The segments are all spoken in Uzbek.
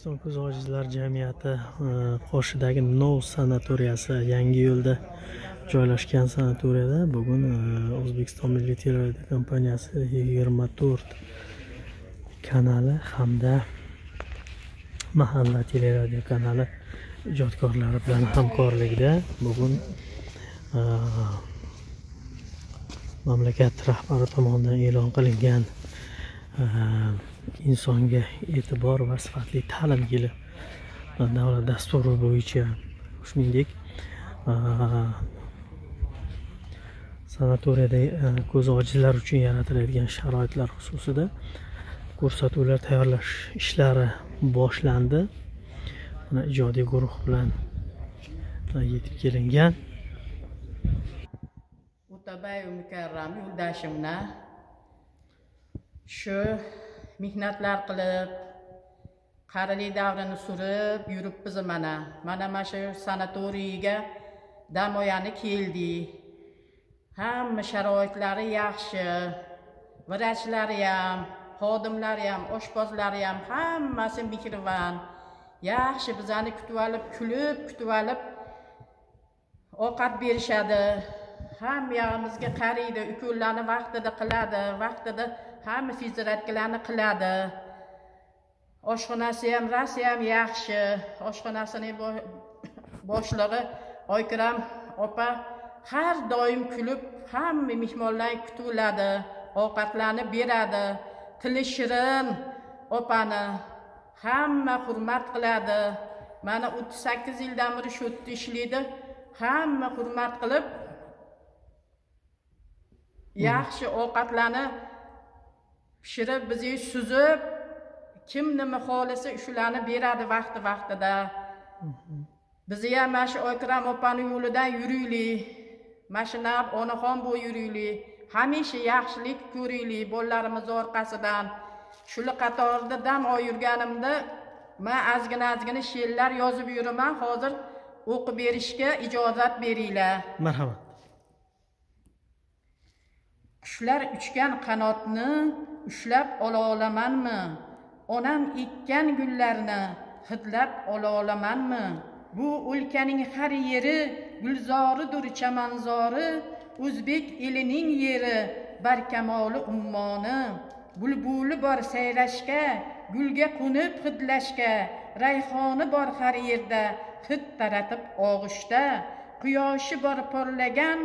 o'zbekiston ko'z ojizlar jamiyati e, qoshidagi nov sanatoriyasi yangi yo'lda joylashgan sanatoriyada bugun e, o'zbekiston milliy teleradiokompaniyasi kompaniyasi yigirma to'rt kanali hamda mahalla teleradio kanali ijodkorlari bilan hamkorlikda bugun e, mamlakat rahbari tomonidan e'lon qilingan insonga e'tibor va sifatli ta'lim yili davlat dasturi bo'yicha shuningdek sanatoriyada ko'zi ojizlar uchun yaratiladigan sharoitlar xususida ko'rsatuvlar tayyorlash ishlari boshlandi. Mana ijodiy guruh bilan yetib kelingan. O'tabay mukarram yo'ldoshimni shu mehnatlar qilib qarilik davrini surib yuribmiz mana. Mana mana shu sanatoriyga dam keldik hamma sharoitlari yaxshi vrachlari ham xodimlari ham oshpozlari ham hammasi mehribon yaxshi bizani kutib olib kulib kutib olib ovqat berishadi. Hamma yog'imizga qaraydi ukollarni vaqtida qiladi vaqtida hamma fiziratkalarni qiladi. Oshxonasi ham rosa ham yaxshi. Oshxonasini boshlig'i oykiram opa har doim kulib hamma mehmonlarni kutib ovqatlarni beradi. Tili shirin opani hamma hurmat qiladi. Mana o'ttiz sakkiz yildan beri shu yerda ishlaydi. Hamma hurmat qilib yaxshi ovqatlarni pishirib bizga suzib kim nima xohlasa shularni beradi vaqti vaqtida. Bizni ham mana shu oykiram opani yo'lidan yuraylik mana shuna onaxon bo'lib yuraylik hamisha yaxshilik ko'raylik bolalarimiz orqasidan. Shular qatorida dam olib yurganimda man ozgina ozgina she'rlar yozib yuraman. Hozir o'qib berishga ijozat beringlar. Marhamat. Qushlar uchgan qanotni ushlab ololamanmi? Onam ekkan gullarni hidlab ololamanmi? Bu o'lkaning har yeri gulzoridur chamanzori o'zbek elining yeri barkamoli ummoni. Bulbuli bor sayrashga gulga qo'nib hidlashga rayhoni bor har yerda hid taratib og'ishda. Quyoshi bor porlagan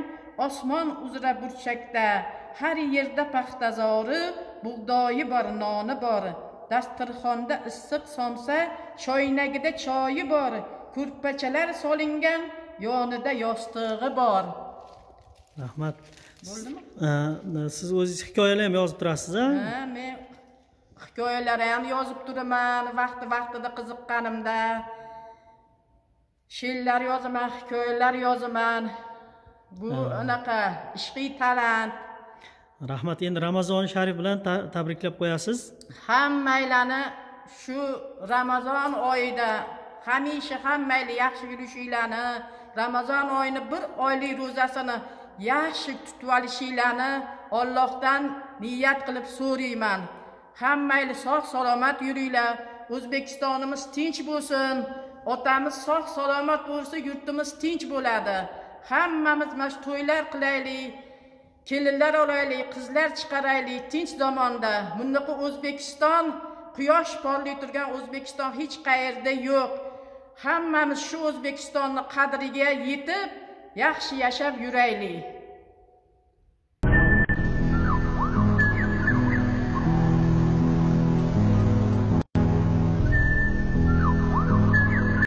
osmon uzra burchakda har yerda paxtazori bug'doyi bor noni bor. Dasturxonda issiq somsa choynagida choyi bor. Ko'rpachalar solingan yonida yostig'i bor. Rahmat. Bo'ldimi? Siz o'zingiz hikoyalar ham yozib turasiz a ha men hikoyalar ham yozib turaman vaqti vaqtida qiziqqanimda. She'rlar yozaman hikoyalar yozaman. Bu anaqa ishqiy talant rahmat endi ramazoni sharif bilan tabriklab qo'yasiz. Hammanglarni shu ramazon oyida hamisha hammanglar yaxshi yurishinglarni ramazon oyini bir oylik ro'zasini yaxshi tutib olishinglarni ollohdan niyat qilib so'rayman. Hammanglar sog' salomat yuringlar. O'zbekistonimiz tinch bo'lsin. Otamiz sog' salomat bo'lsa yurtimiz tinch bo'ladi. Hammamiz mana shu to'ylar qilaylik. Kelinlar olaylik qizlar chiqaraylik tinch zamonda. Bunaqa o'zbekiston quyosh porlay turgan o'zbekiston hech qayerda yo'q. Hammamiz shu o'zbekistonni qadriga yetib yaxshi yashab yuraylik.